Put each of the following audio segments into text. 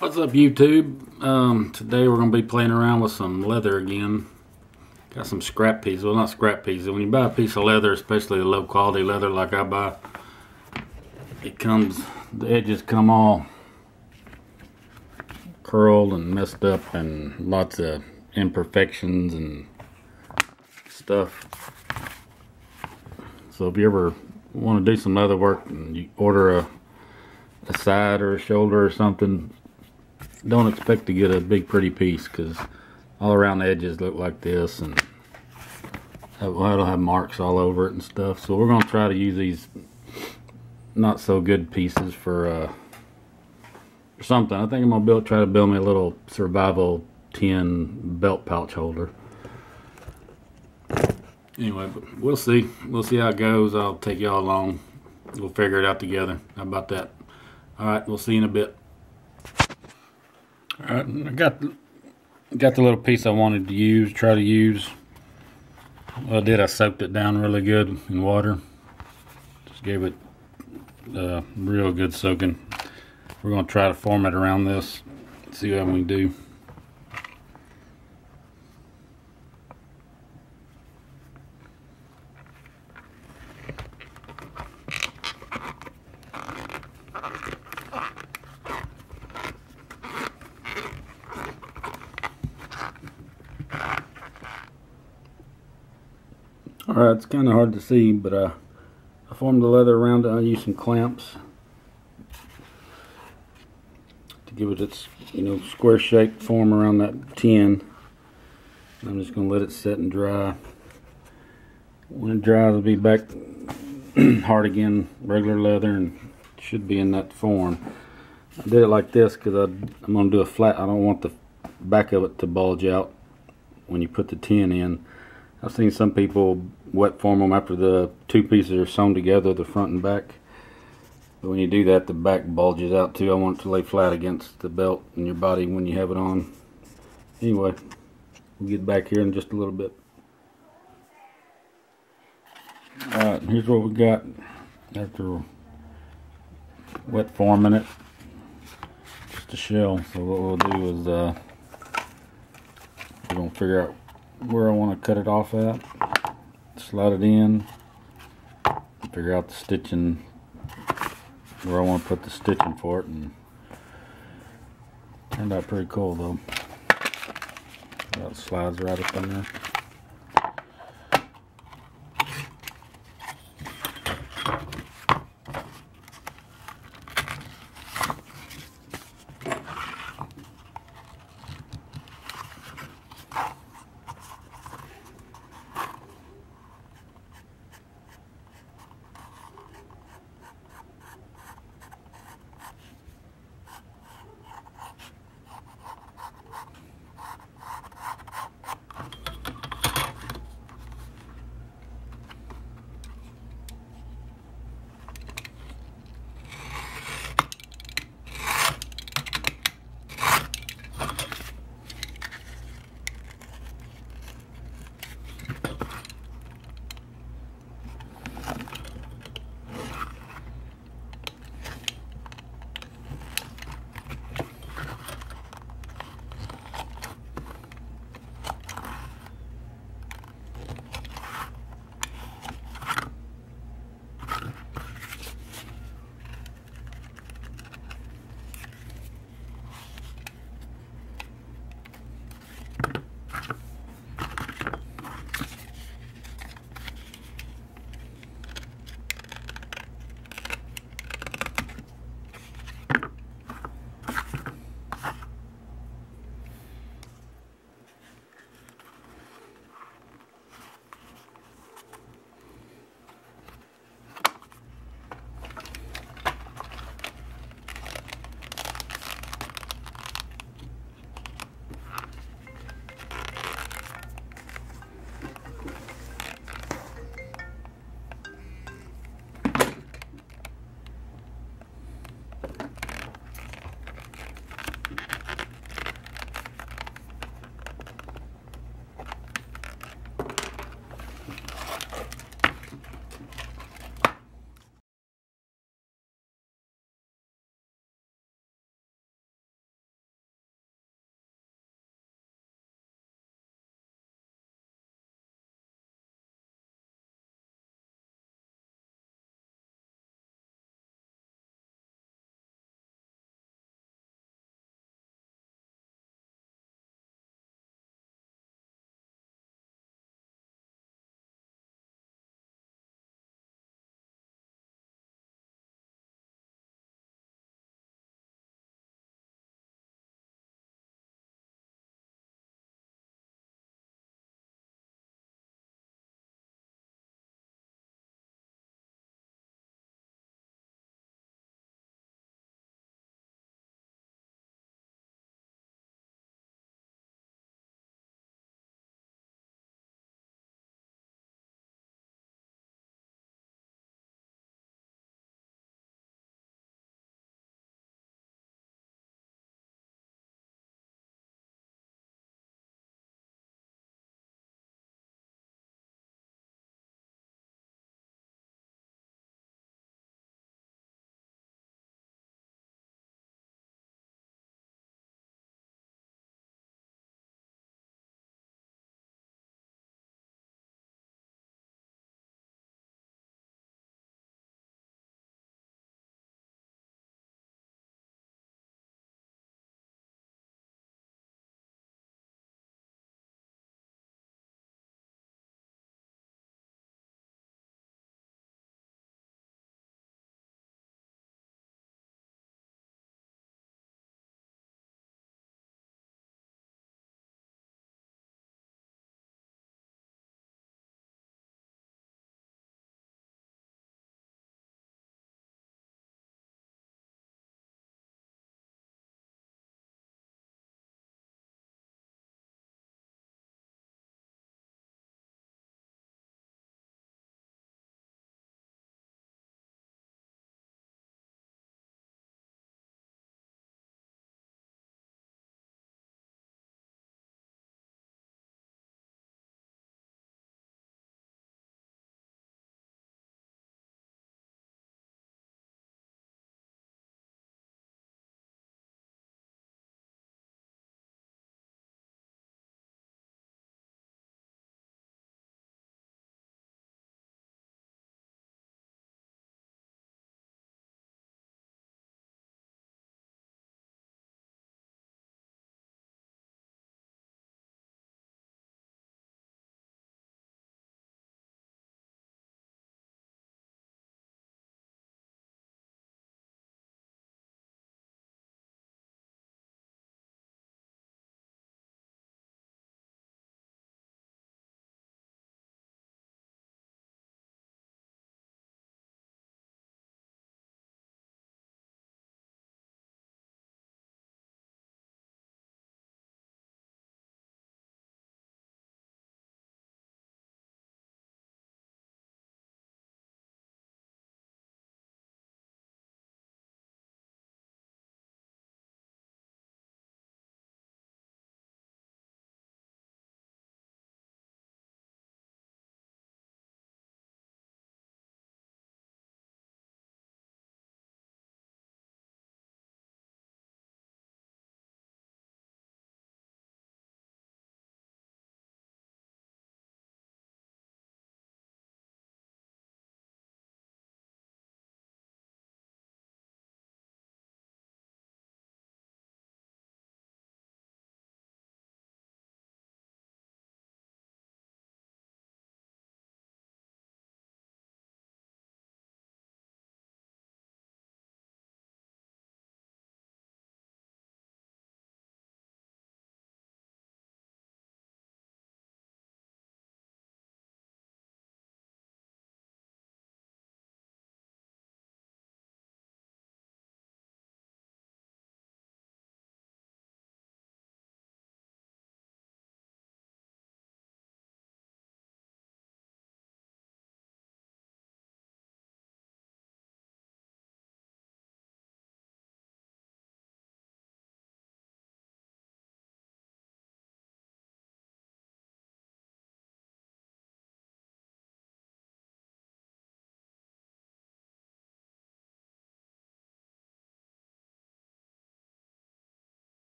What's up YouTube? Um, today we're going to be playing around with some leather again. Got some scrap pieces. Well, not scrap pieces. When you buy a piece of leather, especially the low quality leather like I buy, it comes, the edges come all curled and messed up and lots of imperfections and stuff. So if you ever want to do some leather work and you order a, a side or a shoulder or something, don't expect to get a big pretty piece because all around the edges look like this and it'll have marks all over it and stuff. So we're going to try to use these not so good pieces for, uh, for something. I think I'm going to build, try to build me a little survival tin belt pouch holder. Anyway, we'll see. We'll see how it goes. I'll take y'all along. We'll figure it out together. How about that? All right, we'll see you in a bit. I got got the little piece I wanted to use, try to use. Well, I did. I soaked it down really good in water. Just gave it a real good soaking. We're going to try to form it around this. See what we can do. Alright, it's kind of hard to see, but uh, I formed the leather around it. I used some clamps to give it its, you know, square shaped form around that tin. I'm just going to let it set and dry. When it dries, it'll be back hard again, regular leather, and should be in that form. I did it like this because I'm going to do a flat. I don't want the back of it to bulge out when you put the tin in. I've seen some people wet form them after the two pieces are sewn together, the front and back. But when you do that, the back bulges out too. I want it to lay flat against the belt and your body when you have it on. Anyway, we'll get back here in just a little bit. Alright, here's what we got after wet forming it. Just a shell. So what we'll do is uh, we're going to figure out where I want to cut it off at. Slide it in. Figure out the stitching, where I want to put the stitching for it. and Turned out pretty cool though. That slides right up in there.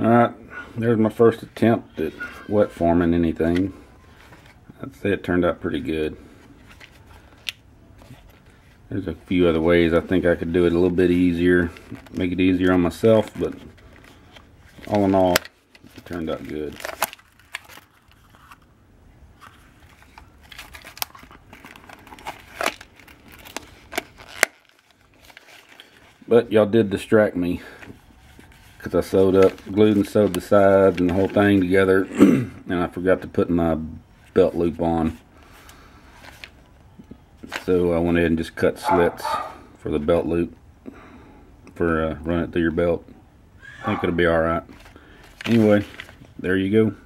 Alright, there's my first attempt at wet forming anything. I'd say it turned out pretty good. There's a few other ways I think I could do it a little bit easier, make it easier on myself, but all in all, it turned out good. But y'all did distract me because I sewed up, glued and sewed the sides and the whole thing together, and I forgot to put my belt loop on. So I went ahead and just cut slits for the belt loop for uh, running it through your belt. I think it'll be alright. Anyway, there you go.